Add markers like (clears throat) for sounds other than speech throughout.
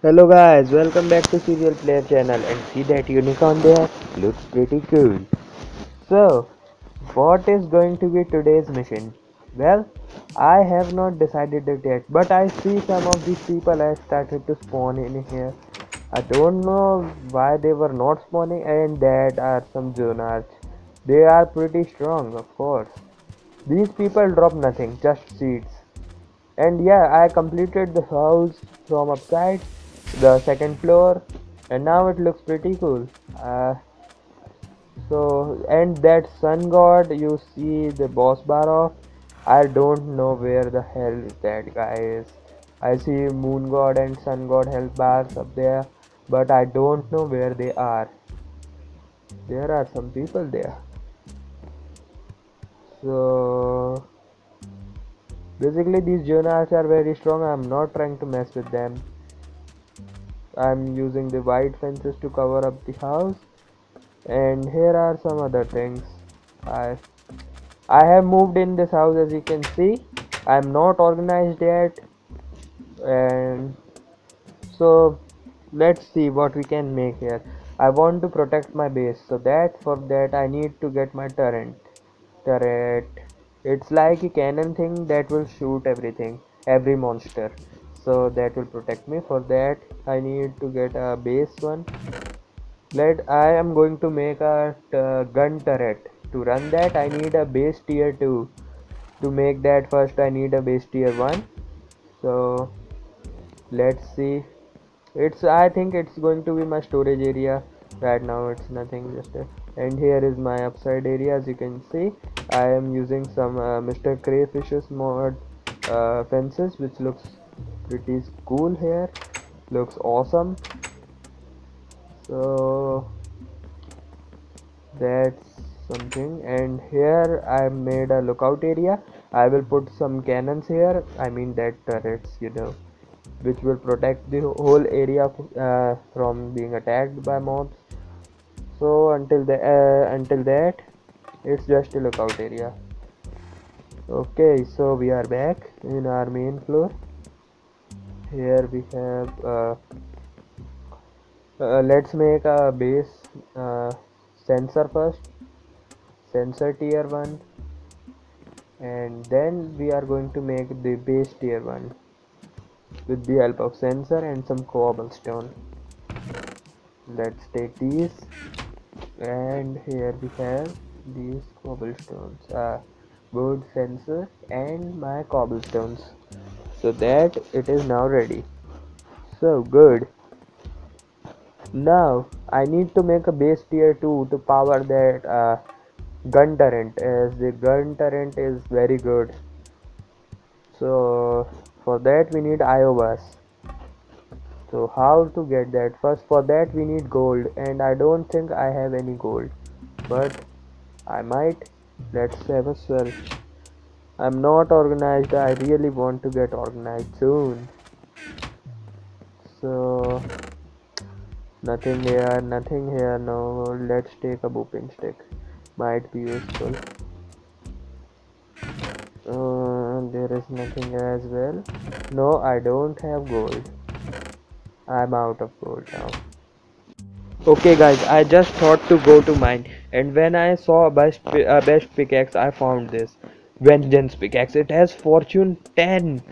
Hello guys, welcome back to Serial Player channel and see that unicorn there? Looks pretty cool. So, what is going to be today's mission? Well, I have not decided it yet, but I see some of these people have started to spawn in here. I don't know why they were not spawning and that are some zonarch. They are pretty strong, of course. These people drop nothing, just seeds. And yeah, I completed the house from upside the second floor and now it looks pretty cool. Uh, so and that sun god you see the boss bar of i don't know where the hell that guy is. I see moon god and sun god health bars up there but i don't know where they are. There are some people there. So basically these jonas are very strong. I'm not trying to mess with them I'm using the white fences to cover up the house. And here are some other things. I I have moved in this house as you can see. I'm not organized yet. And so let's see what we can make here. I want to protect my base. So that for that I need to get my turret. Turret. It's like a cannon thing that will shoot everything. Every monster so that will protect me. For that I need to get a base one. Let I am going to make a gun turret. To run that I need a base tier 2 to make that first I need a base tier 1 so let's see. It's I think it's going to be my storage area. Right now it's nothing just a, and here is my upside area as you can see. I am using some uh, Mr. Crayfish's mod uh, fences which looks pretty cool here. Looks awesome. So that's something. And here I made a lookout area. I will put some cannons here. I mean that turrets you know which will protect the whole area uh, from being attacked by mobs. So until the uh, until that it's just a lookout area. Okay so we are back in our main floor here we have uh, uh, let's make a base uh, sensor first sensor tier 1 and then we are going to make the base tier 1 with the help of sensor and some cobblestone. Let's take these and here we have these cobblestones uh, sensor and my cobblestones so that it is now ready. So good. Now I need to make a base tier 2 to power that uh, gun turret as the gun turret is very good. So for that we need IO bus so how to get that? First for that we need gold and I don't think I have any gold. But I might. Let's have a search I'm not organized. I really want to get organized soon. So nothing here nothing here. No let's take a booping stick. Might be useful. Uh, there is nothing as well. No I don't have gold. I'm out of gold now. Okay guys I just thought to go to mine. And when I saw a best, a best pickaxe I found this vengeance pickaxe. It has fortune 10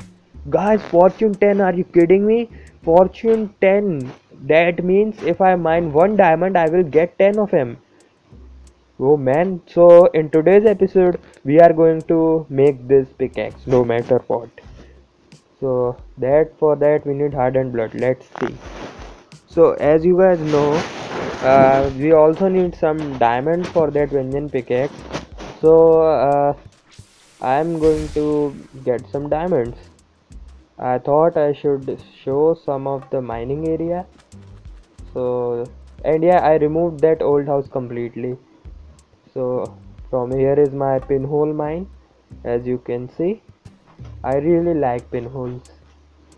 guys fortune 10 are you kidding me? Fortune 10 that means if i mine one diamond i will get 10 of them oh man. So in today's episode we are going to make this pickaxe no matter what. So that for that we need hardened blood. Let's see. So as you guys know uh, we also need some diamond for that vengeance pickaxe. So uh, I'm going to get some diamonds. I thought I should show some of the mining area. So and yeah I removed that old house completely. So from here is my pinhole mine as you can see. I really like pinholes.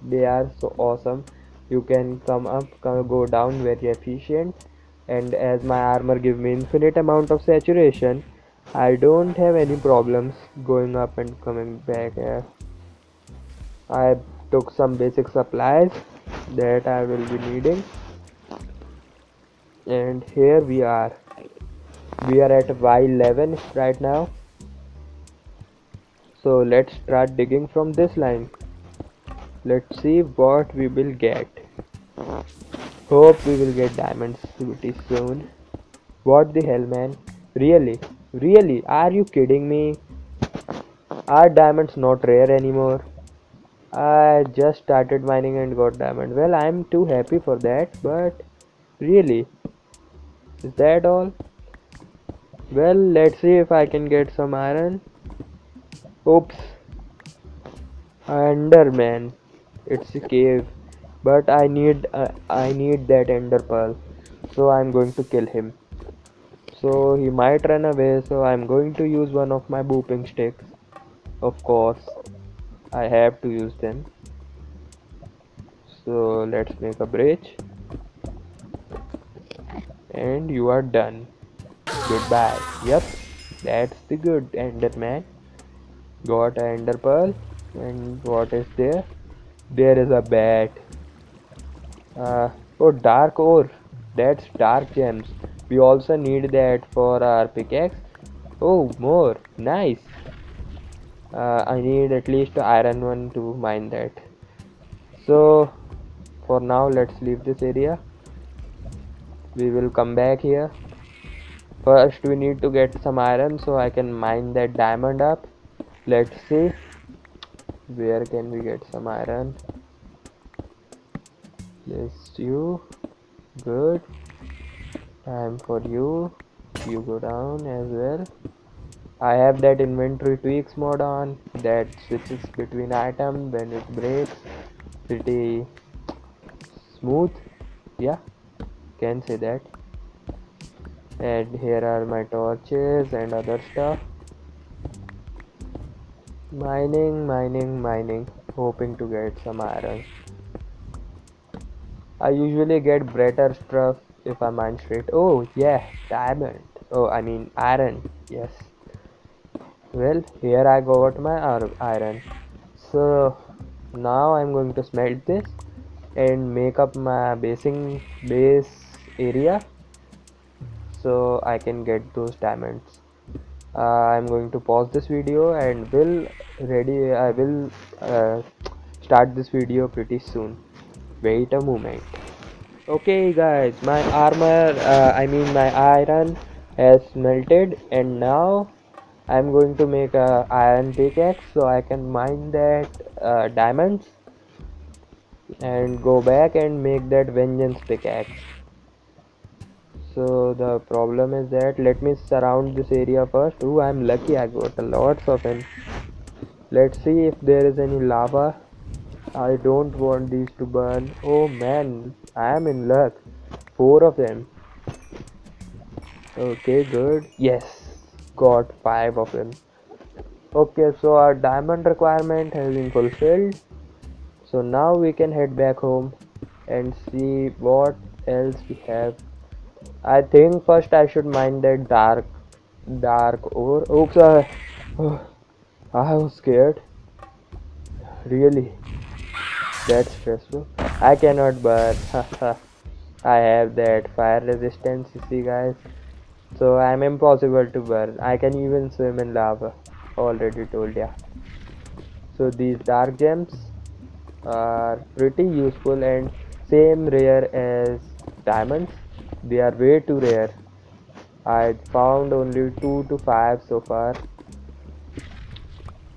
They are so awesome. You can come up come, go down very efficient. And as my armor give me infinite amount of saturation I don't have any problems going up and coming back. Here. I took some basic supplies that I will be needing. And here we are. We are at y11 right now. So let's start digging from this line. Let's see what we will get. Hope we will get diamonds pretty soon. What the hell man? Really really? Are you kidding me? Are diamonds not rare anymore? I just started mining and got diamond. Well I'm too happy for that but really is that all? Well let's see if I can get some iron. Oops. Enderman. It's a cave but I need uh, I need that ender pearl so I'm going to kill him so he might run away so I'm going to use one of my booping sticks. Of course I have to use them. So let's make a bridge. And you are done. Goodbye. Yep that's the good enderman got an ender pearl. And what is there? There is a bat. Uh, oh dark ore. That's dark gems we also need that for our pickaxe. Oh more. Nice. Uh, I need at least iron one to mine that. So for now let's leave this area. We will come back here. First we need to get some iron so I can mine that diamond up. Let's see. Where can we get some iron? Yes you. Good time for you you go down as well. I have that inventory tweaks mode on that switches between items when it breaks. Pretty smooth yeah can say that. And here are my torches and other stuff. Mining mining mining hoping to get some iron. I usually get better stuff if I mine straight. Oh yeah diamond. Oh I mean iron. Yes. Well here I go got my iron. So now I'm going to smelt this and make up my basing base area so I can get those diamonds. Uh, I'm going to pause this video and will ready I will uh, start this video pretty soon. Wait a moment okay guys my armor uh, I mean my iron has melted and now I'm going to make a iron pickaxe so I can mine that uh, diamonds and go back and make that vengeance pickaxe. So the problem is that let me surround this area first. Oh I'm lucky I got lots of them let's see if there is any lava. I don't want these to burn. Oh man I am in luck. Four of them. Okay good. Yes. Got five of them. Okay so our diamond requirement has been fulfilled. So now we can head back home and see what else we have. I think first I should mine that dark dark ore oops uh, (sighs) oh, I was scared. Really? That's stressful I cannot burn (laughs) I have that fire resistance you see guys. So I'm impossible to burn. I can even swim in lava already told ya. So these dark gems are pretty useful and same rare as diamonds. They are way too rare. I found only 2 to 5 so far.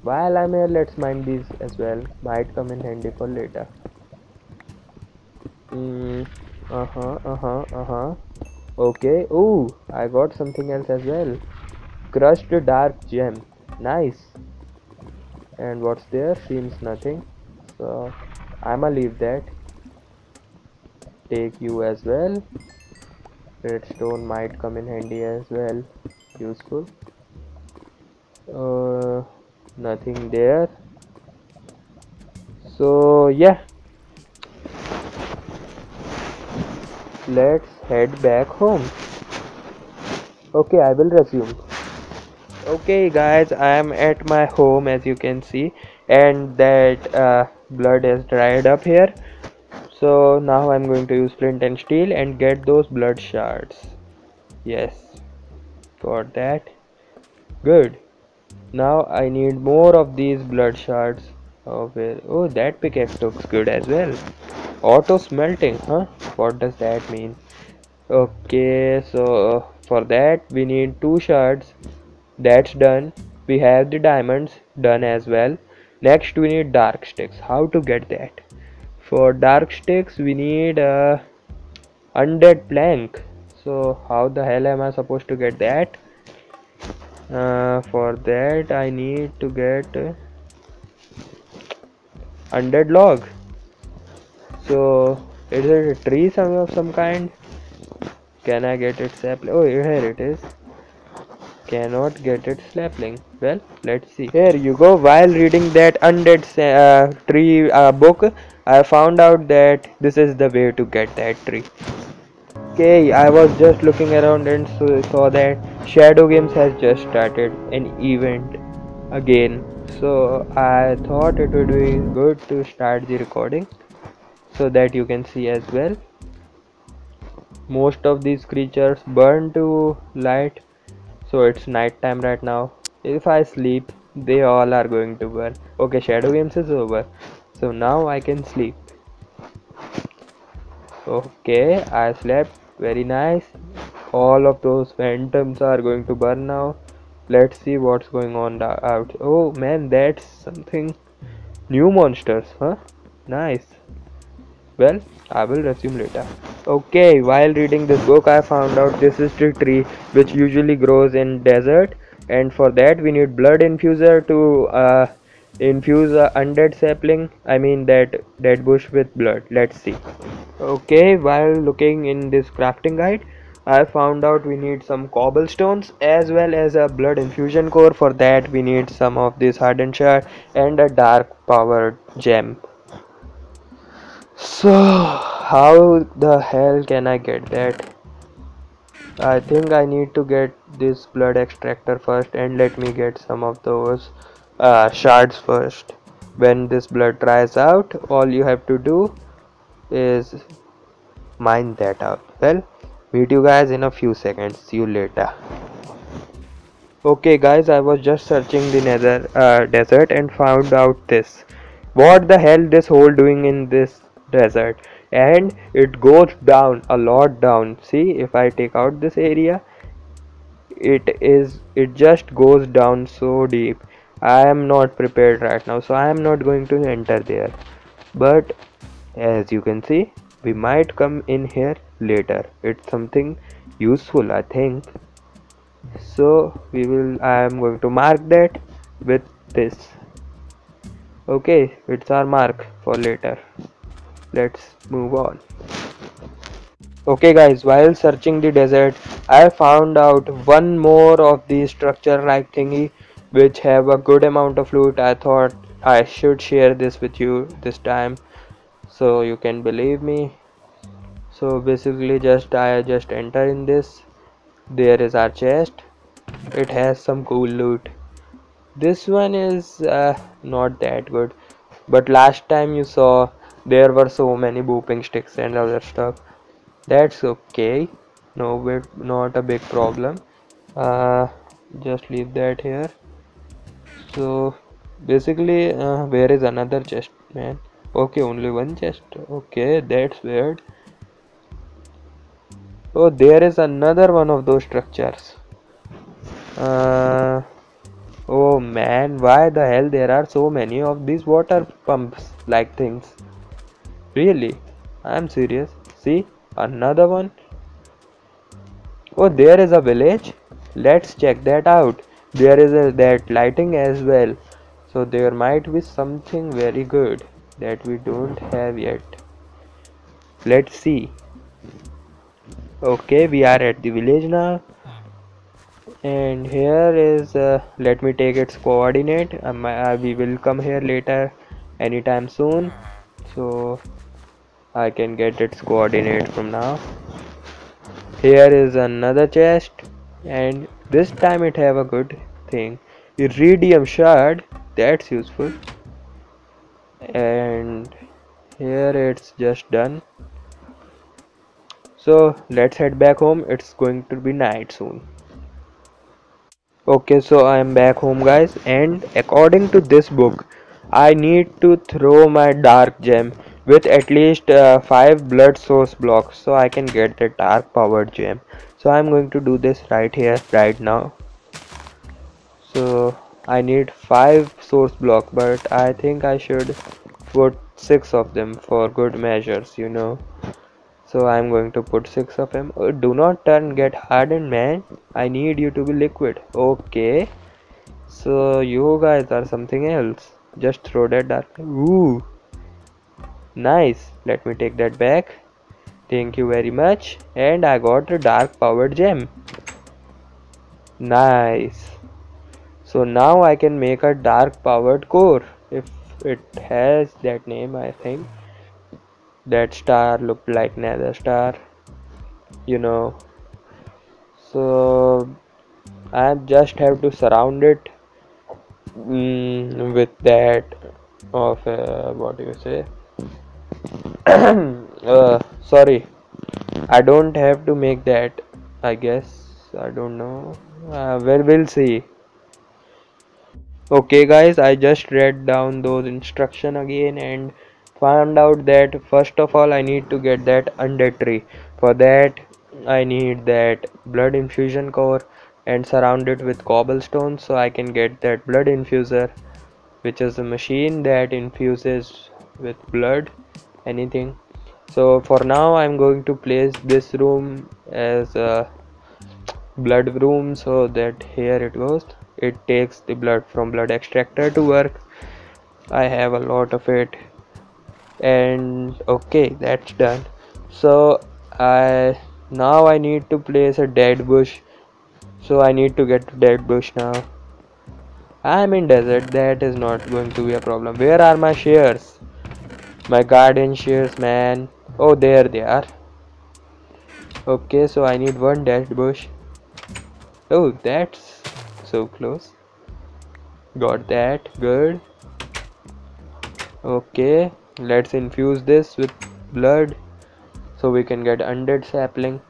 While I'm here let's mine these as well. Might come in handy for later mm, uh-huh uh-huh uh-huh. Okay oh I got something else as well. Crushed dark gem. Nice. And what's there? Seems nothing. So I'ma leave that. Take you as well. Redstone might come in handy as well. Useful. Uh, nothing there. So yeah let's head back home. Okay i will resume. Okay guys i am at my home as you can see and that uh, blood has dried up here. So now I'm going to use flint and steel and get those blood shards. Yes got that. Good. Now I need more of these blood shards oh, oh that pickaxe looks good as well auto smelting huh? What does that mean? Okay so for that we need two shards. That's done. We have the diamonds done as well. Next we need dark sticks. How to get that? For dark sticks we need a undead plank. So how the hell am i supposed to get that? Uh, for that i need to get uh, undead log so is it a tree some of some kind? Can i get it sapling oh here it is. Cannot get it sapling well let's see. Here you go. While reading that undead uh, tree uh, book i found out that this is the way to get that tree. Okay i was just looking around and so, saw that shadow games has just started an event again. So i thought it would be good to start the recording so that you can see as well. Most of these creatures burn to light so it's night time right now. If I sleep they all are going to burn. Okay shadow games is over. So now I can sleep. Okay I slept. Very nice. All of those phantoms are going to burn now. Let's see what's going on out. Oh man that's something. New monsters huh? Nice well i will resume later. Okay while reading this book i found out this is the tree which usually grows in desert and for that we need blood infuser to uh, infuse a undead sapling i mean that dead bush with blood. Let's see. Okay while looking in this crafting guide i found out we need some cobblestones as well as a blood infusion core. For that we need some of this hardened shard and a dark powered gem so how the hell can I get that? I think I need to get this blood extractor first and let me get some of those uh, shards first. When this blood dries out all you have to do is mine that out. Well meet you guys in a few seconds. See you later. Okay guys I was just searching the nether uh, desert and found out this. What the hell this hole doing in this desert and it goes down a lot down. See if i take out this area it is it just goes down so deep. I am not prepared right now so i am not going to enter there. But as you can see we might come in here later. It's something useful i think. So we will i am going to mark that with this. Okay it's our mark for later let's move on. Okay guys while searching the desert i found out one more of the structure like thingy which have a good amount of loot. I thought i should share this with you this time so you can believe me. So basically just i just enter in this. There is our chest. It has some cool loot. This one is uh, not that good. But last time you saw there were so many booping sticks and other stuff. That's okay. No bit not a big problem. Uh, just leave that here. So basically uh, where is another chest man? Okay only one chest. Okay that's weird. Oh there is another one of those structures. Uh, oh man why the hell there are so many of these water pumps like things Really? I am serious. See, another one. Oh, there is a village. Let's check that out. There is a, that lighting as well. So there might be something very good that we don't have yet. Let's see. Okay, we are at the village now. And here is, uh, let me take its coordinate. Um, uh, we will come here later anytime soon. So I can get its coordinate from now. Here is another chest and this time it have a good thing. Iridium shard that's useful. And here it's just done. So let's head back home. It's going to be night soon. Okay so i am back home guys. And according to this book i need to throw my dark gem with at least uh, 5 blood source blocks so i can get the dark powered gem. So i'm going to do this right here right now. So i need 5 source block but i think i should put 6 of them for good measures you know. So I'm going to put six of them. Oh, do not turn get hardened man. I need you to be liquid. Okay. So you guys are something else just throw that dark ooh. Nice. Let me take that back. Thank you very much. And I got a dark powered gem. Nice. So now I can make a dark powered core. If it has that name I think. That star looked like nether star you know. So I just have to surround it mm, with that of uh, what do you say? (clears throat) Uh, sorry. I don't have to make that I guess. I don't know. Uh, well we'll see. Okay guys I just read down those instruction again and found out that first of all I need to get that undead tree. For that I need that blood infusion core and surround it with cobblestone so I can get that blood infuser which is a machine that infuses with blood anything. So for now I'm going to place this room as a blood room so that here it goes. It takes the blood from blood extractor to work. I have a lot of it. And okay that's done. So I now I need to place a dead bush so I need to get to dead bush now. I'm in desert. That is not going to be a problem. Where are my shears? My garden shears man. Oh there they are. Okay so I need one dead bush. Oh that's so close. Got that. Good. Okay let's infuse this with blood so we can get undead sapling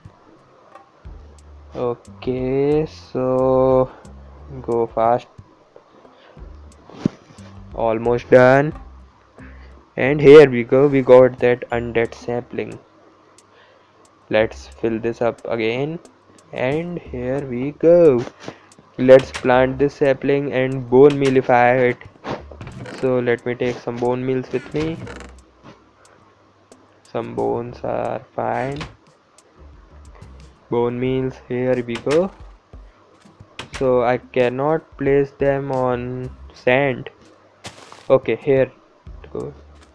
okay so go fast. Almost done. And here we go we got that undead sapling. Let's fill this up again. And here we go. Let's plant this sapling and bone mealify it so let me take some bone meals with me. Some bones are fine bone meals here we go. So I cannot place them on sand. Okay here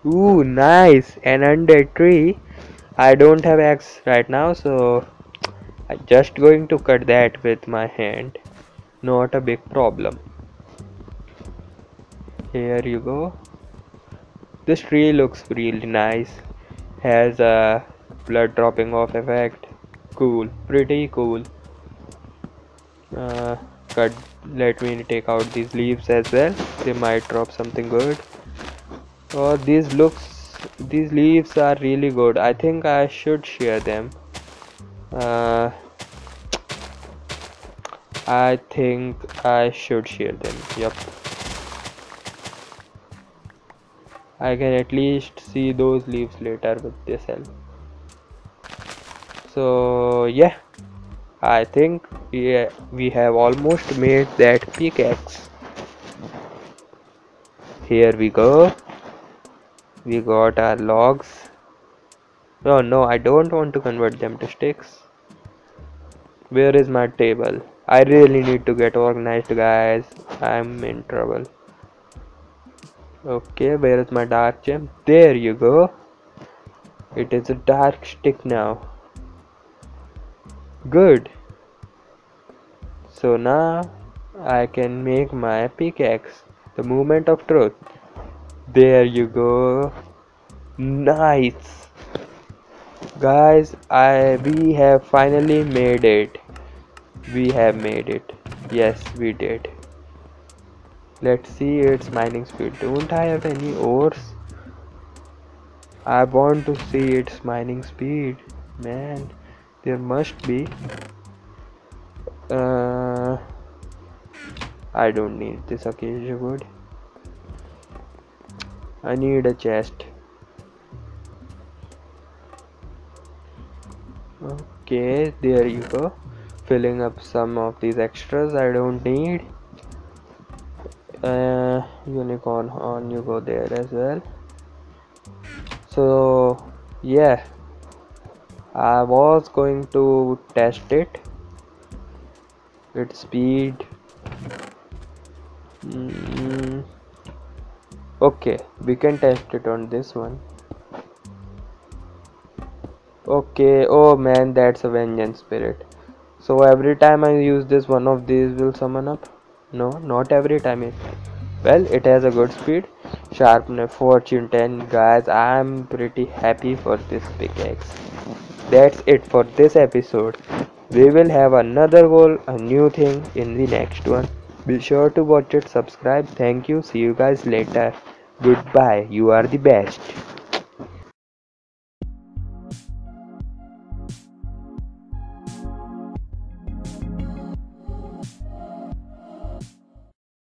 ooh nice. An undead tree. I don't have axe right now so I'm just going to cut that with my hand. Not a big problem. Here you go. This tree looks really nice. Has a blood dropping off effect cool pretty cool. Uh, cut let me take out these leaves as well. They might drop something good. Oh these looks these leaves are really good. I think I should share them. Uh, I think I should share them. Yep I can at least see those leaves later with this help so yeah. I think we, we have almost made that pickaxe here we go. We got our logs. No no I don't want to convert them to sticks. Where is my table? I really need to get organized guys. I'm in trouble. Okay where is my dark gem? There you go. It is a dark stick now good. So now I can make my pickaxe. The moment of truth. There you go. Nice. Guys I we have finally made it. We have made it. Yes we did. Let's see its mining speed. Don't I have any ores? I want to see its mining speed. Man, there must be. Uh, I don't need this acacia wood. I need a chest. Okay, there you go. Filling up some of these extras I don't need. Uh, unicorn horn, you go there as well so yeah I was going to test it its speed. Mm, okay we can test it on this one. Okay oh man that's a vengeance spirit. So every time I use this one of these will summon up? No not every time it well it has a good speed. Sharpness fortune 10 guys. I'm pretty happy for this pickaxe that's it for this episode. We will have another goal a new thing in the next one. Be sure to watch it subscribe. Thank you. See you guys later. Goodbye. You are the best